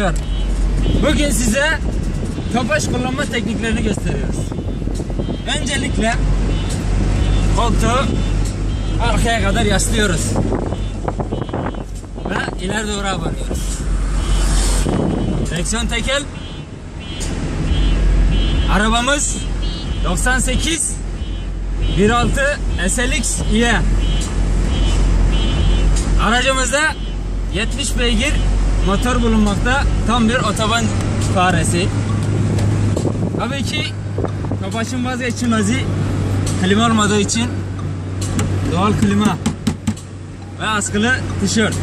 Arkadaşlar bugün size topaş kullanma tekniklerini gösteriyoruz. Öncelikle koltuğu arkaya kadar yaslıyoruz. Ve ileri doğru abanıyoruz. Direksiyon tekel. Arabamız 98 1.6 SLX IE. Aracımızda 70 beygir motor bulunmakta. Tam bir otoban faresi. Tabii ki Tofaş'ın vazgeçilmezi klima olmadığı için doğal klima ve askılı tişört.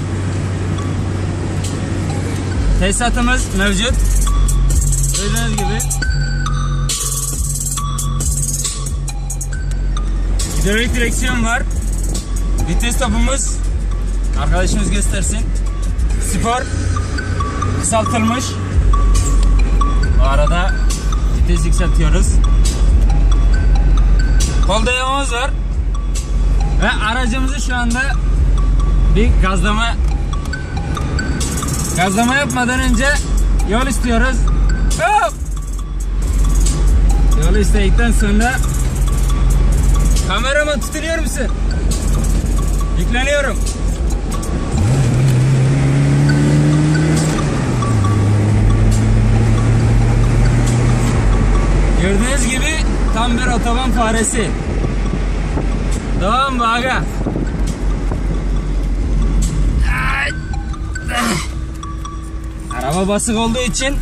Tesisatımız mevcut. Gördüğünüz gibi. Hidrolik direksiyon var. Vites topumuz arkadaşımız göstersin. Spor kısaltılmış. Bu arada vites yükseltiyoruz. Kol dayamamız var. Ve aracımızı şu anda bir gazlama gazlama yapmadan önce yol istiyoruz. Hop! Yolu istedikten sonra kameraman tutunuyor musun? Yükleniyorum. Gördüğünüz gibi tam bir otoban faresi. Devam mı aga? Araba basık olduğu için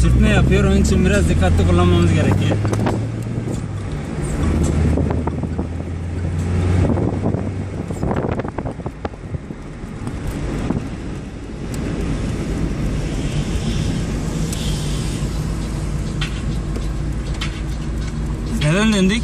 sürtme yapıyor. Onun için biraz dikkatli kullanmamız gerekiyor. Neden dendik?